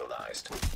neutralized.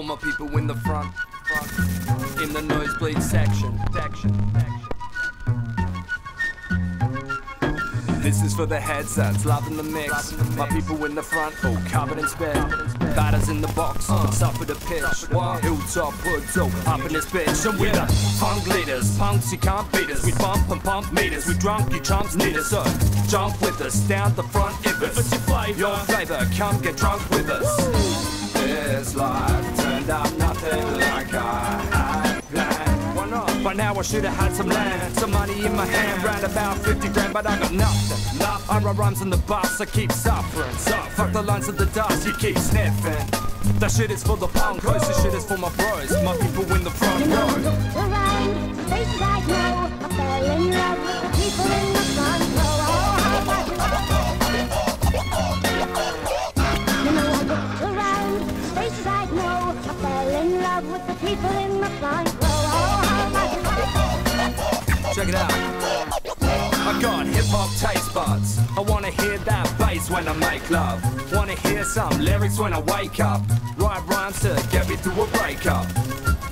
For my people in the front, front in the nosebleed section, section, section. This is for the headsets, loving the mix. My people in the front, all covered in spit. Batters in the box, suffer the pitch. Hilltop hoods, all up in this bitch. And we're the punk leaders, punks you can't beat us. We bump and pump meters, we drunk, you chumps need us. So jump with us, down the front if it's your flavor. Your flavor, come get drunk with us. This life nothing like I planned. Why not? By now I should have had some land, some money in my hand, round about 50 grand, but I got nothing. nothing. I write rhymes on the bus, I keep suffering. suffering. Fuck the lines of the dust, you keep sniffing. That shit is for the punkos, this shit is for my bros, my people in the front You row. I know. I fell in love hear that bass when I make love. Wanna hear some lyrics when I wake up. Write rhymes to get me through a breakup.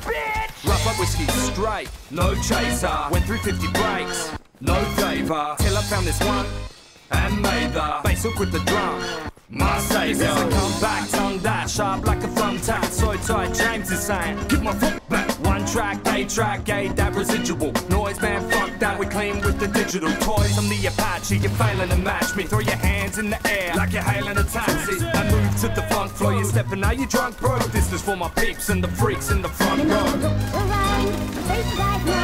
Bitch! Rough up whiskey straight, no chaser. Went through 50 breaks, no favor. Till I found this one and made the bass hook with the drum. My savior. Come back, tongue that sharp like a thumbtack. So tight, James is saying, give my foot back. One track, A track, A that residual noise, man. Fuck that, we clean with the digital toys. I'm the Apache, you're failing to match me. Throw your hands in the air like you're hailing a taxi. I move to the funk floor, you're stepping out, you drunk, bro. This is for my peeps and the freaks in the front row.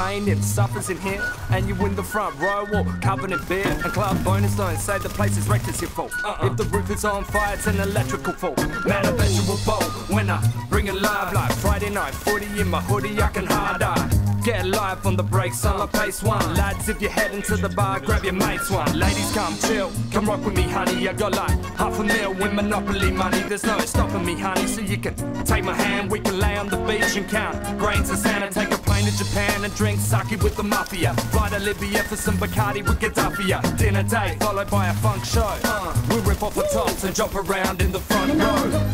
Don't if suffers in here and you in the front row or covered in beer and club bonus don't say the place is wrecked it's your fault. Uh-uh. If the roof is on fire it's an electrical fault. Man a vegetable bowl when I bring it live like Friday night footy in my hoodie I can hard eye. Get live on the break, summer pace one. Lads, if you're heading to the bar, grab your mates one. Ladies, come chill, come rock with me, honey. I got like half a mil with Monopoly money. There's no stopping me, honey. So you can take my hand, we can lay on the beach and count grains of sand and take a plane to Japan and drink sake with the mafia. Fly to Libya for some Bacardi with Gaddafi. Dinner date followed by a funk show. Uh, we rip off the tops and jump around in the front row.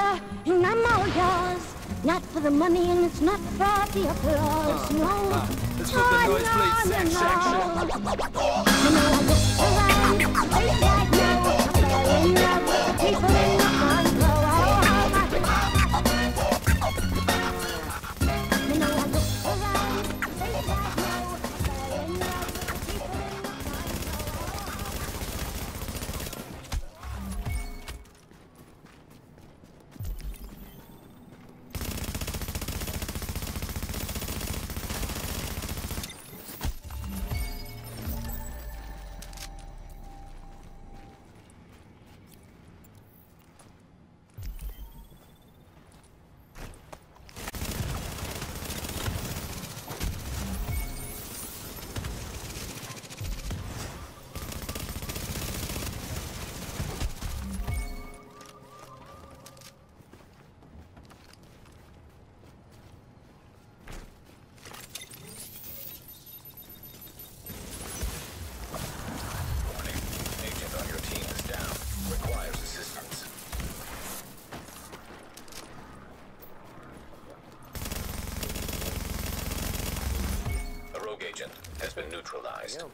here, and I'm all yours. Not for the money, and it's not for the applause, ah, no. Uh, let's put the noise, please. neutralized.